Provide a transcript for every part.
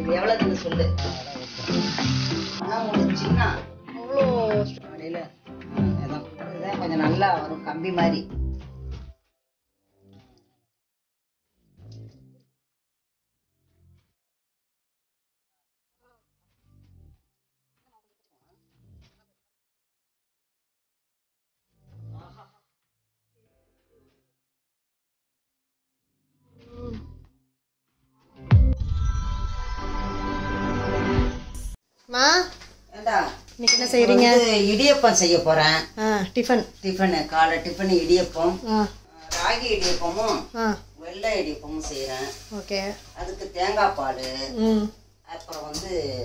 இது எவ்வளவுன்னு சொல்லு. உங்களுக்கு சின்ன. அவ்வளோ காலையில் அதான் கொஞ்சம் நல்லா வரும் கம்பி மாதிரி. மா? இன்னைக்கு என்ன செய்றீங்க? வந்து இடியப்பம் செய்ய போறேன். டிஃபன். டிஃபனு காலை டிஃபன் இடியப்பம். ராகி இடியப்பமும் வெள்ளை இடியப்பமும் செய்கிறேன் ஓகே. அதுக்கு தேங்காய் பால். அப்புறம் வந்து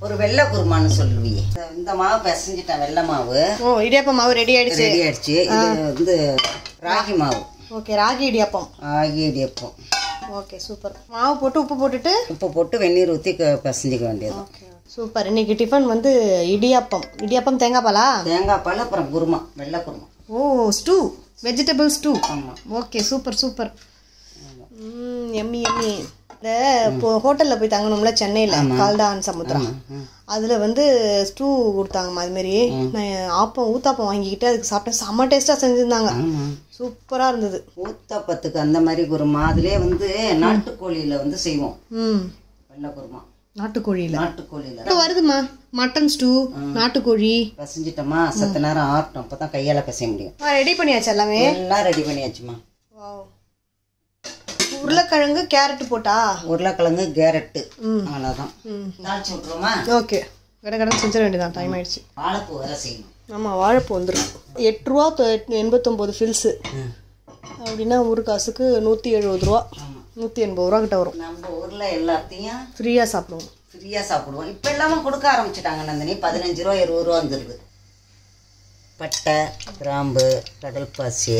ஒரு வெள்ளை குருமான்னு சொல்லுவியே. இந்த- மாவு பிசைஞ்சிட்டேன் வெள்ளை மாவு. ஓ இடியாப்ப மாவு ரெடி ஆயிடுச்சு. ரெடி ஆயிடுச்சு. இது வந்து ராகி மாவு. Okay ragi idiyappam. Ragi idiyappam. Okay super. மாவு போட்டு உப்பு போட்டுட்டு? உப்பு போட்டு வெந்நீர் ஊற்றி பிசைஞ்சிக்க வேண்டியது. சூப்பர். இன்னைக்கு டிஃபன் வந்து இடியாப்பம். இடியாப்பம் தேங்காய் பாலா? தேங்காய் பால் அப்புறம் குருமா வெள்ளை குருமா. ஓ ஸ்டூ வெஜிடபிள் ஸ்டூ ஆமாம் ஓகே சூப்பர் சூப்பர். எம்மி எம்மி இந்த இப்போ ஹோட்டலில் போய் தங்கணும்ல சென்னையில் கால்டான் சமுத்திரம் அதில் வந்து ஸ்டூ கொடுத்தாங்கம்மா அது மாதிரி நான் ஆப்பம் ஊத்தாப்பம் வாங்கிக்கிட்டு அதுக்கு சாப்பிட்டேன். செம்ம டேஸ்ட்டாக செஞ்சுருந்தாங்க. சூப்பராக இருந்தது. ஊத்தப்பத்துக்கு அந்த மாதிரி குருமா அதுலேயே வந்து நாட்டுக்கோழியில் வந்து செய்வோம். ம். வெள்ளை குருமா. நாட்டுக்கோழியில். நாட்டுக்கோழியில். வருதுமா மட்டன் ஸ்டூ நாட்டுக்கோழி. பிசைஞ்சிட்டோமா? சத்த நேரம் ஆகட்டும் அப்போ தான் கையால் பிசைய முடியும். ரெடி பண்ணியாச்சு எல்லாமே? எல்லாம் ரெடி பண்ணியாச்சுமா. உருளைக்கிழங்கு கேரட் போட்டா? உருளைக்கிழங்கு கேரட்டு. அவ்வளோதான் தாளிச்சு விட்ருவோமா ஓகே. கடை கடை செஞ்சிட வேண்டியதான் டைம் ஆயிடுச்சு. வாழைப்பூ வேற செய்யணும். ஆமாம் வாழைப்பூ வந்துடும் எட்டு ரூபா எண்பத்தொம்போது ஃபில்ஸு. அப்படின்னா ஒரு காசுக்கு நூற்றி எழுபது ரூபா. நூற்றி எண்பது ரூபா கிட்ட வரும். நம்ம ஊரில் எல்லாத்தையும் ஃப்ரீயாக சாப்பிடுவோம். ஃப்ரீயாக சாப்பிடுவோம். இப்போ எல்லாமே கொடுக்க ஆரம்பிச்சிட்டாங்க நந்தினி. பதினஞ்சு ரூபா இருபது ரூபா வந்துடுது பட்டை கிராம்பு கடல் பாசி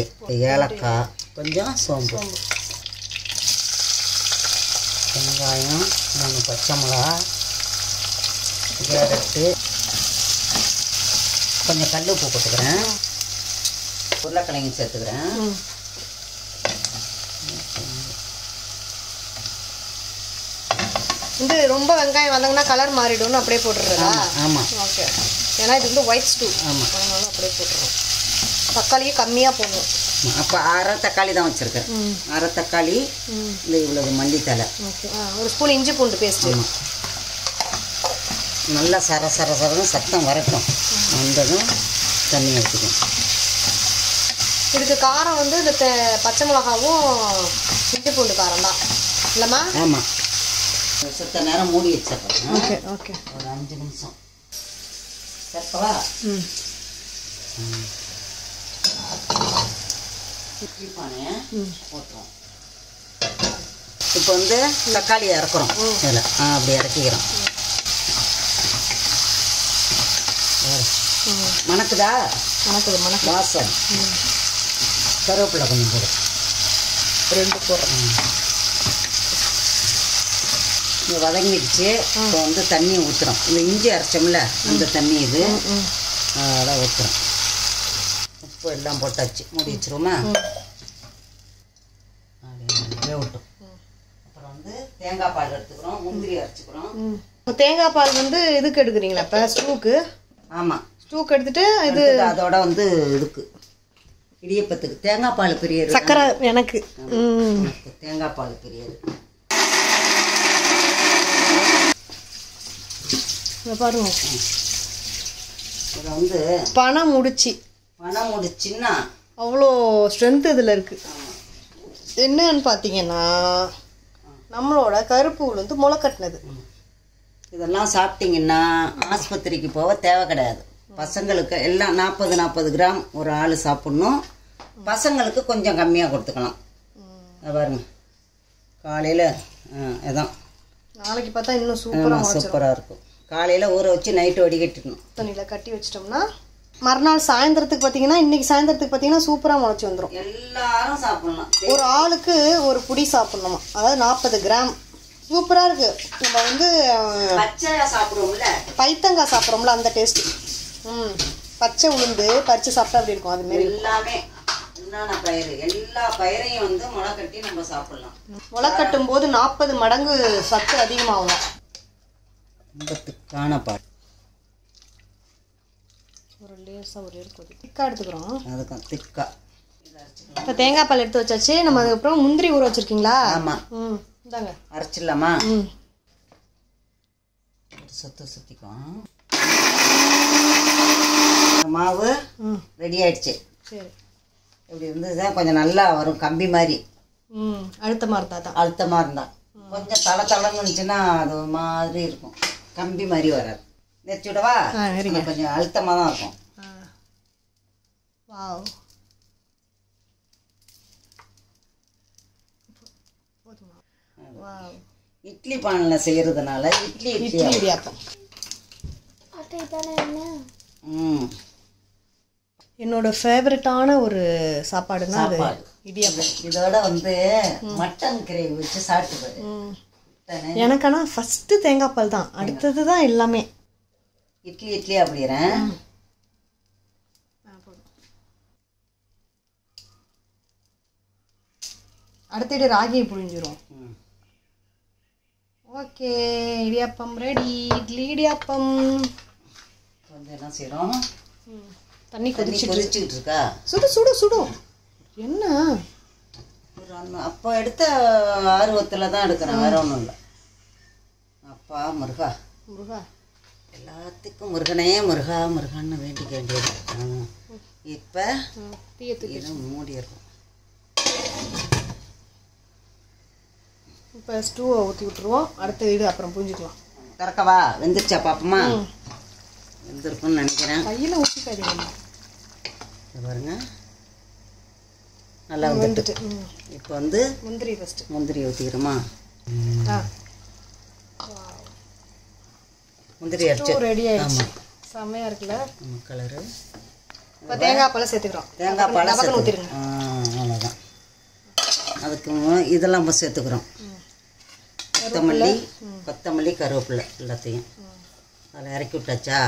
ஏலக்காய் கொஞ்சம் சோம்பு. வெங்காயம் மூணு பச்சை மிளகா கேரட்டு. கொஞ்சம் கல் உப்பு போட்டுக்கிறேன். உருளைக்கிழங்கு சேர்த்துக்கிறேன். வந்து ரொம்ப வெங்காயம் வந்தாங்கன்னா கலர் மாறிடும்னு அப்படியே போட்டுடுறதா? ஆமாம் ஓகே ஏன்னா இது வந்து ஒயிட் ஸ்டூ ஆமாம் அதனால அப்படியே போட்டுருவோம் தக்காளியும் கம்மியாக போடணும். அப்போ அரை தக்காளி தான் வச்சுருக்கேன். அரை தக்காளி இந்த இவ்வளவு மல்லித்தலை ஒரு ஸ்பூன் இஞ்சி பூண்டு பேஸ்ட்டு நல்லா சர சர சரன்னு சத்தம் வரட்டும். வந்ததும் தண்ணி ஊற்றிக்கணும் இதுக்கு காரம் வந்து இந்த பச்சை மிளகாவும் இஞ்சி பூண்டு காரம் தான். இல்லைம்மா? ஆமாம் சத்த நேரம் மூடி வச்சிடுறேன் ஓகே ஓகே. ஒரு அஞ்சு நிமிஷம். சப்பவா ம். போட்டுருவோம் இப்போ வந்து தக்காளி இறக்குறோம். இதில். ஆ அப்படி இறக்கிக்கிறோம். மணக்குதா? மணக்குது மணக்கு வாசம். கருவேப்பிலை கொஞ்சம் போடு. ரெண்டு போடுறேன் இது வதங்கிடுச்சு. இப்போ வந்து தண்ணி ஊற்றுறோம் இந்த இஞ்சி அரைச்சோம்ல அந்த தண்ணி இது. அதெல்லாம் ஊற்றுறோம் உப்பு எல்லாம் போட்டாச்சு. மூடி வச்சிருவோமா? அப்புறம் வந்து தேங்காய் பால் எடுத்துக்கிறோம். முந்திரி அரைச்சிக்கிறோம். தேங்காய் பால் வந்து இதுக்கு எடுக்கிறீங்களா? இப்போ ஸ்டூக்கு? ஆமாம் ஸ்டூக்கு எடுத்துட்டு இது அதோட வந்து இதுக்கு. இடியப்பத்துக்கு. தேங்காய் பால் பெரியது சக்கரை எனக்கு. தேங்காய் பால் பெரியது பாருங்க. வந்து பணம் முடிச்சு. பணம் முடிச்சுன்னா அவ்வளோ ஸ்ட்ரென்த் இதில் இருக்குது என்னன்னு பார்த்தீங்கன்னா நம்மளோட கருப்பு உளுந்து முளை கட்டினது. இதெல்லாம் சாப்பிட்டீங்கன்னா ஆஸ்பத்திரிக்கு போக தேவை கிடையாது. பசங்களுக்கு எல்லாம் நாற்பது நாற்பது கிராம் ஒரு ஆள் சாப்பிட்ணும். பசங்களுக்கு கொஞ்சம் கம்மியாக கொடுத்துக்கலாம். பாருங்க. காலையில் இதான். நாளைக்கு பார்த்தா இன்னும் சூப்பராக சூப்பராக இருக்கும். காலையில் ஊற வச்சு நைட்டு வடிகட்டிடணும். தண்ணியில் கட்டி வச்சிட்டோம்னா மறுநாள் சாயந்தரத்துக்கு பார்த்தீங்கன்னா இன்னைக்கு சாயந்தரத்துக்கு பார்த்தீங்கன்னா சூப்பராக முளைச்சி வந்துடும் எல்லாரும் சாப்பிட்லாம் ஒரு ஆளுக்கு ஒரு புடி சாப்பிட்ணுமா? அதாவது நாற்பது கிராம். சூப்பராக இருக்கு. நம்ம வந்து சாப்பிடுவோம்ல. பைத்தங்காய் சாப்பிட்றோம்ல அந்த டேஸ்ட் ம். பச்சை உளுந்து பறித்து சாப்பிட்டா அப்படி இருக்கும். அது மாரி எல்லாமே என்னென்ன பயிர் எல்லா பயிரையும் வந்து முளை கட்டி நம்ம சாப்பிடலாம். முளை கட்டும் போது நாற்பது மடங்கு சத்து அதிகமாகும். திக்கான பால் ஒரு கொதி. திக்காக எடுத்துக்கிறோம். அதுக்கும் திக்கா. இப்போ தேங்காய் பால் எடுத்து வச்சாச்சு. நம்ம அதுக்கப்புறம் முந்திரி ஊற வச்சிருக்கீங்களா? ஆமாம் ம் இந்தாங்க. அரைச்சிடலாமா? ம். சுத்த சுற்றிக்கும் மாவு ரெடி ஆயிடுச்சு. சரி. இப்படி இருந்ததுதான் கொஞ்சம் நல்லா வரும் கம்பி மாதிரி. ம் அழுத்தமாக இருந்தால் தான். அழுத்தமாக இருந்தால் கொஞ்சம் தலை தலைன்னு இருந்துச்சுன்னா அது ஒரு மாதிரி இருக்கும். கம்பி மாதிரி வராது. நெரிச்சு விடவா? கொஞ்சம் அழுத்தமாக தான் இருக்கும். வாவ் இட்லி பானையில் செய்கிறதுனால இட்லி இட்லி இடியாப்பம். என்னோட ஃபேவரட்டான ஒரு சாப்பாடுனா அது. இடியாப்பம். இதோட வந்து மட்டன் கிரேவி வச்சு சாப்பிட்டு எனக்கு ஆனால் ஃபஸ்ட்டு தேங்காய் பால் தான். அடுத்தது தான் எல்லாமே. இட்லி இட்லி அப்படிறேன் அடுத்தது ராகியை புழிஞ்சிரும். Okay idiyappam ready idli idiyappam. வந்து என்ன செய்கிறோம் தண்ணி தண்ணி கொதிச்சு கொதிச்சுக்கிட்டு இருக்கா சுடு சுடு. சுடும் என்ன அப்போ எடுத்த ஆர்வத்தில் தான் எடுக்கிறேன் வேற ஒன்றும் இல்லை. அப்பா முருகா. முருகா. எல்லாத்துக்கும் முருகனே முருகா முருகான்னு வேண்டிக்க வேண்டியது. இப்போ ம், தீய தூக்கி இதை மூடிடுறோம் இப்போ ஸ்டூவை ஊற்றி விட்டுருவோம். அடுத்த வீடு அப்புறம் புரிஞ்சுக்கலாம். திறக்கவா? வெந்துருச்சா பாப்பமா? வெந்திருக்கும்னு நினைக்கிறேன். கையில் ஊற்றிக்காதீங்க பாருங்க. நல்லா வந்துட்டு. இப்போ வந்து முந்திரி ஃபஸ்ட்டு முந்திரி ஊற்றிக்கிறோமா முந்திரி அடிச்சு ஸ்டூ ரெடி ஆயிடுச்சு. ஆமாம் செம்மையாக இருக்குல்ல? கலரு இப்போ தேங்காய் பாலை சேர்த்துக்கிறோம். தேங்காய். ஊற்றிருங்க ஆ அவ்வளோதான் அதுக்கு இதெல்லாம் சேர்த்துக்கிறோம். கொத்தமல்லி கொத்தமல்லி. கருவேப்பிலை எல்லாத்தையும். அதில் இறக்கி விட்டாச்சா?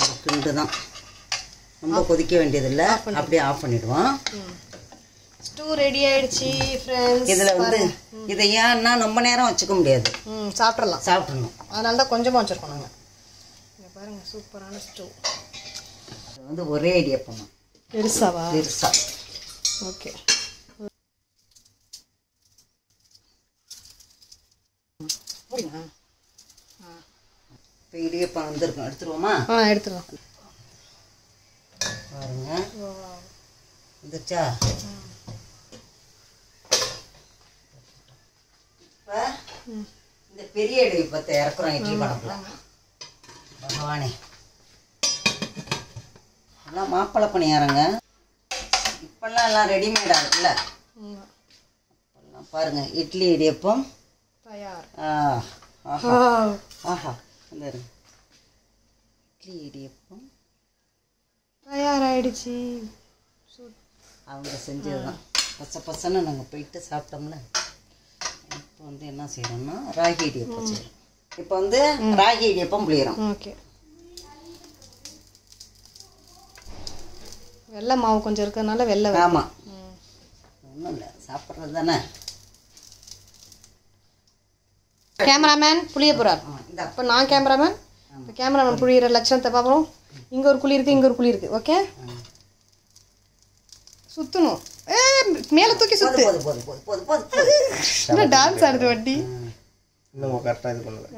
ஒரு கிண்டு தான். ரொம்ப கொதிக்க வேண்டியதில்லை. அப்படியே ஆஃப் பண்ணிடுவோம். ஸ்டூ ரெடி ஆயிடுச்சு ஃப்ரெண்ட்ஸ் இதில் வந்து இதை ஏன்னா ரொம்ப நேரம் வச்சுக்க முடியாது. ம் சாப்பிட்றலாம். சாப்பிட்றணும். அதனால தான் கொஞ்சமாக வச்சுருக்கோம் நாங்கள் இங்கே பாருங்கள் சூப்பரான ஸ்டூ. அது வந்து ஒரே இடியப்பமா பெருசாவா? பெருசா. ஓகே முடியுமா இடியப்பம் வந்திருக்கும். எடுத்துருவோமா? ஆ எடுத்துடலாம் பாருங்க. வந்துருச்சா? இப்போ இந்த பெரிய இடியப்பத்தை இறக்குறோம் இட்லி படத்தில் பகவானே. எல்லாம் மாப்பிள்ளை பணியாரங்க. இப்பெல்லாம் எல்லாம் ரெடிமேடா இருக்குல்ல? பாருங்க இட்லி இடியப்பம். தயார். ஆ, ஆஹா. ஆ ஆஹா. இந்த இட்லி இடியப்பம். தயாராகிடுச்சு அவங்க செஞ்சது தான் பச பசன்னு நாங்கள் போயிட்டு சாப்பிட்டோம்ல. இப்போ வந்து என்ன செய்யறோம்னா ராகி இடியப்பம் செய்யறோம். இப்போ வந்து ராகி இடியப்பம் புளியறோம். ஓகே. வெள்ளை மாவு கொஞ்சம் இருக்கிறதுனால வெள்ளை. ஆமாம். ஒன்றும் இல்லை சாப்பிட்றது தானே. கேமராமேன் புளிய போகிறார் இப்போ நான் கேமராமேன் இப்போ கேமராமேன் புளியிற லட்சணத்தை பார்ப்போம். இங்கே ஒரு குழி இருக்குது இங்கே ஒரு குழி இருக்குது ஓகே சுற்றணும் ஏ மேலே தூக்கி சுத்து. டான்ஸ் ஆடுது வட்டி இன்னும் கரெக்டாக இது பண்ணல.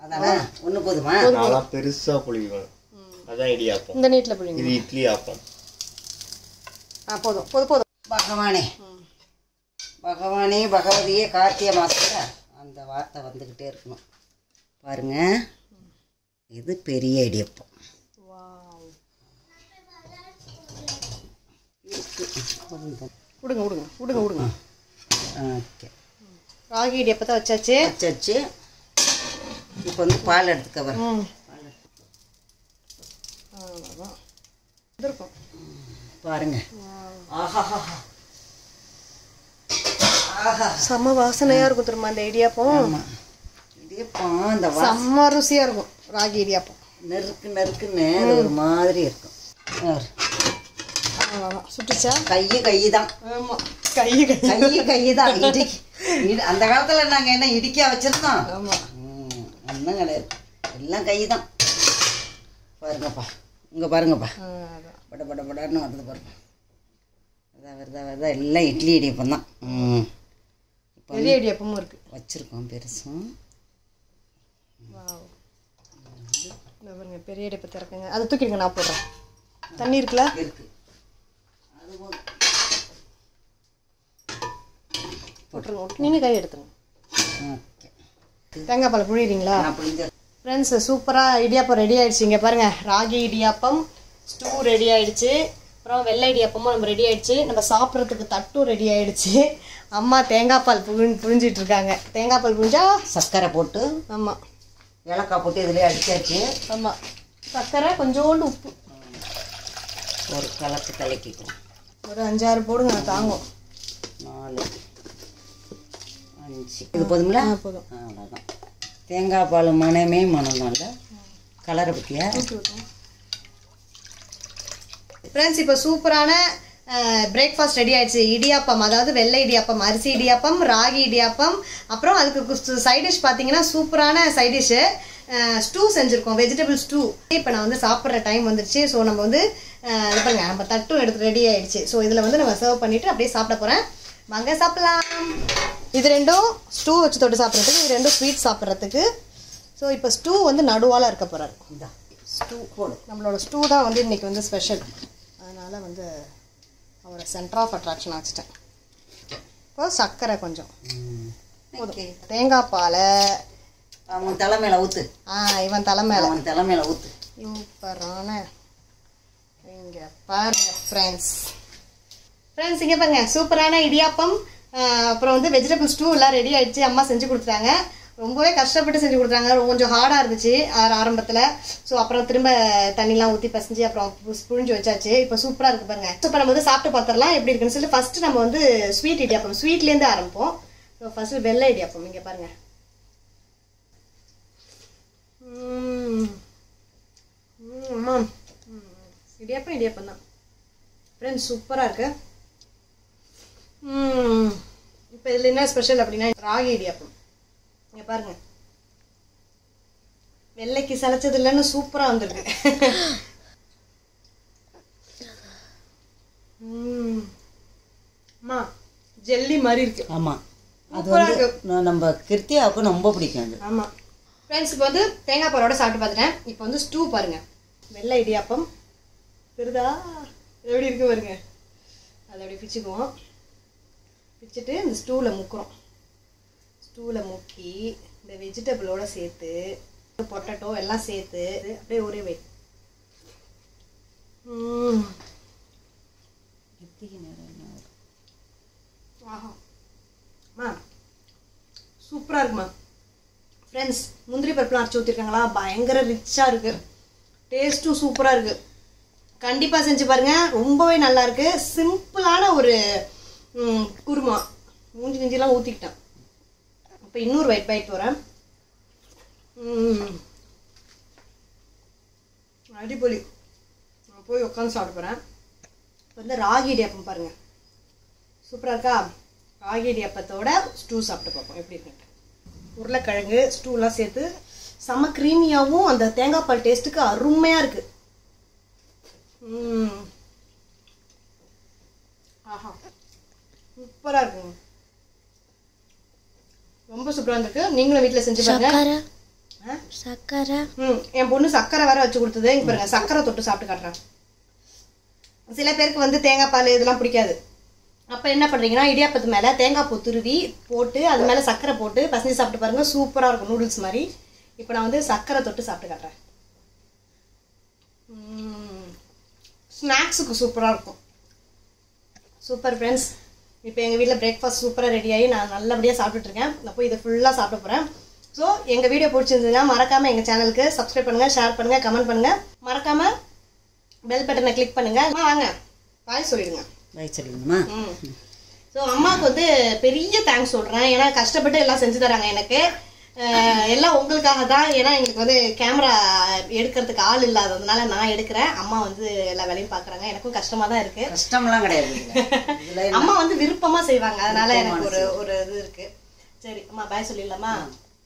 அதானே? ஒன்று போதுமா? நல்லா பெருசாக புளிக்கணும் அதான் இடியாப்பம் இந்த நீட்டில் புளிங்க இது இட்லி ஆப்பம் ஆ போதும். போதும் போதும் பகவானே. பகவானே பகவதியே கார்த்திகை மாதத்தில் அந்த வார்த்தை வந்துக்கிட்டே இருக்கணும். பாருங்க. இது பெரிய இடியப்பம் விடுங்க விடுங்க விடுங்க விடுங்க ஓகே. ராகி இடியப்பத்தை வச்சாச்சு? வச்சாச்சு. இப்போ வந்து பால் எடுத்துக்க வர. இருக்கும் பாருங்க. ஆஹா. செம்ம வாசனையாக இருக்கும் திரும்ப அந்த இடியாப்பம்? ஆமாம் இடியப்பம் இந்த வா செம்ம ருசியாக இருக்கும். ராகி இடியாப்பம். நெருக்கு நெருக்குன்னு அது ஒரு மாதிரி இருக்கும். அவ்வளோதான் சுட்டுச்சா? கையு கை தான் ஆமாம் கை கை கையு கை தான் இடி இடி- அந்த காலத்துல நாங்க என்ன இடிக்கா வச்சிருந்தோம்? ஆமாம் ம், ஒண்ணும் கிடையாது. எல்லாம் கை தான் பாருங்கப்பா. இங்க பாருங்கப்பா. அதான். பட பட படன்னு வருது பாருங்க. வருதா வருதா வருதா எல்லாம் இட்லி இடியப்பம் தான் ம் பெரிய இடியப்பமும் இருக்கு. வச்சிருக்கோம் பெருசும். இந்த பாருங்க பெரிய இடியப்பத்தை இறக்குங்க அதை தூக்கிடுங்க நான் போடுறேன். தண்ணி இருக்குல்ல? போதும். போட்டுருங்க நீங்கள் கை எடுத்துருங்க தேங்காய் பால் புழியிறீங்களா? ஃப்ரெண்ட்ஸ் சூப்பராக இடியாப்பம் ரெடி ஆயிடுச்சு. இங்கே பாருங்க ராகி இடியாப்பம் ஸ்டூ ரெடி ஆயிடுச்சு. அப்புறம் வெள்ளை இடியாப்பமும் நம்ம ரெடி ஆயிடுச்சு. நம்ம சாப்பிட்றதுக்கு தட்டும் ரெடி ஆயிடுச்சு. அம்மா தேங்காய் பால் புழி புழிஞ்சிட்டு இருக்காங்க. தேங்காய் பால் புழிஞ்சா சர்க்கரை போட்டு ஆமாம் ஏலக்காய் போட்டு இதுலயே அடிச்சாச்சு. ஆமாம் சர்க்கரை கொஞ்சோண்டு உப்பு. ஒரு கலக்கு கலக்கிக்கும். ஒரு அஞ்சாறு போடுங்க தாங்கும். நாலு. அஞ்சு. இது போதுங்களா? போதும். அவ்வளோதான் தேங்காய் பால் மனமே மனம் நல்ல கலரை பற்றியா ஃப்ரெண்ட்ஸ் இப்போ சூப்பரான பிரேக்ஃபாஸ்ட் ரெடி ஆயிடுச்சு. இடியாப்பம் அதாவது வெள்ளை இடியாப்பம் அரிசி இடியாப்பம் ராகி இடியாப்பம் அப்புறம் அதுக்கு சைட் டிஷ் பார்த்தீங்கன்னா சூப்பரான சைட் டிஷ்ஷு ஸ்டூ செஞ்சுருக்கோம். வெஜிடபிள் ஸ்டூ இப்போ நான் வந்து சாப்பிட்ற டைம் வந்துருச்சு. ஸோ நம்ம வந்து இது பாருங்க நம்ம தட்டும் எடுத்து ரெடி ஆயிடுச்சு. ஸோ இதில் வந்து நம்ம சர்வ் பண்ணிட்டு அப்படியே சாப்பிட போகிறேன் வாங்க சாப்பிடலாம். இது ரெண்டும் ஸ்டூ வச்சு தொட்டு சாப்பிட்றதுக்கு இது ரெண்டும் ஸ்வீட் சாப்பிட்றதுக்கு. ஸோ இப்போ ஸ்டூ வந்து நடுவால இருக்க போகிறாரு இந்தா ஸ்டூ நம்மளோட ஸ்டூ தான் வந்து இன்னைக்கு வந்து ஸ்பெஷல் அதனால் வந்து அவரை சென்டர் ஆஃப் அட்ராக்ஷன் வச்சுட்டேன். இப்போ சர்க்கரை கொஞ்சம். போதும். தேங்காய் பாலை. அவன் தலைமையில ஊத்து. ஆ இவன் தலை மேலே. அவன் தலைமையில ஊத்து. சூப்பரான. இங்கே பாருங்க ஃப்ரெண்ட்ஸ் ஃப்ரெண்ட்ஸ் இங்கே பாருங்க. சூப்பரான இடியாப்பம் அப்புறம் வந்து வெஜிடபிள் ஸ்டூ எல்லாம் ரெடி ஆயிடுச்சு. அம்மா செஞ்சு கொடுத்துட்டாங்க. ரொம்பவே கஷ்டப்பட்டு செஞ்சு கொடுத்தாங்க. கொஞ்சம் ஹார்டாக இருந்துச்சு ஆரம்பத்தில். ஸோ அப்புறம் திரும்ப தண்ணிலாம் ஊற்றி பசஞ்சு அப்புறம் புழிஞ்சு வச்சாச்சு. இப்போ சூப்பராக இருக்கு பாருங்க. ஸோ இப்போ நம்ம வந்து சாப்பிட்டு பார்த்துடலாம் எப்படி இருக்குன்னு சொல்லிட்டு ஃபஸ்ட்டு நம்ம வந்து ஸ்வீட் இடியாப்பம். ஸ்வீட்லேருந்து ஆரம்பிப்போம். ஸோ ஃபஸ்ட்டு வெள்ளை இடியாப்பம். இங்கே பாருங்க. அம்மா. இடியாப்பம் இடியாப்பம் தான். ஃப்ரெண்ட்ஸ் சூப்பராக இருக்கு. ம் இப்போ இதில் என்ன ஸ்பெஷல் அப்படின்னா ராகி இடியாப்பம். இங்கே பாருங்க. வெள்ளைக்கு சளைச்சது இல்லைன்னு சூப்பராக வந்திருக்கு. அம்மா ஜெல்லி மாதிரி இருக்கு. ஆமா. அது சூப்பரா வந்து நம்ம கிருத்தியாவுக்கு ரொம்ப பிடிக்கும் அது. ஆமாம் ஃப்ரெண்ட்ஸ் இப்போ வந்து தேங்காய் பாலோட சாப்பிட்டு பார்த்துட்டேன். இப்போ வந்து ஸ்டூ பாருங்க. வெள்ளை இடியாப்பம் பெருதா? எப்படி இருக்கு பாருங்க. அதை அப்படி பிச்சுக்குவோம். பிச்சுட்டு இந்த ஸ்டூவில் முக்குறோம். ஸ்டூவில் முக்கி இந்த வெஜிடபிளோட சேர்த்து பொட்டட்டோ எல்லாம் சேர்த்து அப்படியே ஒரே வை. ம். ஆஹா. அம்மா சூப்பராக இருக்குமா? ஃப்ரெண்ட்ஸ் முந்திரி பருப்புலாம் அரைச்சி ஊற்றிருக்காங்களா பயங்கர ரிச்சாக இருக்குது டேஸ்ட்டும் சூப்பராக இருக்குது கண்டிப்பாக செஞ்சு பாருங்கள் ரொம்பவே நல்லா இருக்கு. சிம்பிளான ஒரு குருமா. மூஞ்சி கிஞ்சிலாம் ஊற்றிக்கிட்டேன் இப்போ இன்னொரு ஒயிட் பைட் போகிறேன் அடிப்பொலி நான் போய் உட்காந்து சாப்பிட போகிறேன் இப்போ வந்து ராகி இடியாப்பம் பாருங்கள் சூப்பராக இருக்கா? ராகி இடியாப்பத்தோட ஸ்டூ சாப்பிட்டு பார்ப்போம். எப்படி இருக்குன்ட்டு. உருளைக்கிழங்கு ஸ்டூலாம் சேர்த்து செம்ம க்ரீமியாகவும் அந்த தேங்காய் பால் டேஸ்ட்டுக்கு அருமையாக இருக்குது ம். ஆஹா. சூப்பராக இருக்குங்க. ரொம்ப சூப்பராக இருந்திருக்கு நீங்களும் வீட்டில் செஞ்சு பாருங்க? சக்கரை. ம் என் பொண்ணு சக்கரை வேற வச்சு கொடுத்தது. இங்க பாருங்க சக்கரை தொட்டு சாப்பிட்டு காட்டுறேன் சில பேருக்கு வந்து தேங்காய் பால் இதெல்லாம் பிடிக்காது. அப்போ என்ன பண்ணுறீங்கன்னா இடியாப்பத்து மேலே தேங்காய் பூ துருவி போட்டு அது மேலே சக்கரை போட்டு பசஞ்சு சாப்பிட்டு பாருங்க சூப்பராக இருக்கும் நூடுல்ஸ் மாதிரி. இப்போ நான் வந்து சக்கரை தொட்டு சாப்பிட்டு காட்டுறேன். ஸ்நாக்ஸுக்கு சூப்பராக இருக்கும். சூப்பர் ஃப்ரெண்ட்ஸ் இப்போ எங்கள் வீட்டில் பிரேக்ஃபாஸ்ட் சூப்பராக ரெடி ஆகி நான் நல்லபடியாக நான் போய் இதை ஃபுல்லாக சாப்பிட போகிறேன் ஸோ எங்கள் வீடியோ பிடிச்சிருந்ததுன்னா மறக்காமல் எங்கள் சேனலுக்கு சப்ஸ்கிரைப் பண்ணுங்கள் ஷேர் பண்ணுங்கள் கமெண்ட் பண்ணுங்கள் மறக்காமல் பெல் பட்டனை கிளிக் பண்ணுங்கள் வாங்க. பாய் சொல்லிடுங்க. வயசு சொல்லிடணுமா ம். ஸோ அம்மாவுக்கு வந்து பெரிய தேங்க்ஸ் சொல்கிறேன் ஏன்னா கஷ்டப்பட்டு எல்லாம் செஞ்சு தராங்க எனக்கு. எல்லாம் உங்களுக்காக தான். ஏன்னா எங்களுக்கு வந்து கேமரா எடுக்கிறதுக்கு ஆள் இல்லாததுனால நான் எடுக்கிறேன். அம்மா வந்து எல்லா வேலையும் பார்க்குறாங்க எனக்கும் கஷ்டமா தான் இருக்கு. கஷ்டம்லாம் கிடையாது? அம்மா வந்து விருப்பமா செய்வாங்க. அதனால எனக்கு ஒரு ஒரு இது இருக்கு. சரி அம்மா பாய் சொல்லிடலாமா?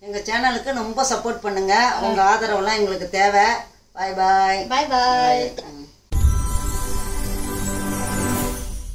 எங்க சேனலுக்கு ரொம்ப சப்போர்ட் பண்ணுங்க. உங்க ஆதரவுலாம் எங்களுக்கு தேவை. பாய் பாய் பாய் பாய்.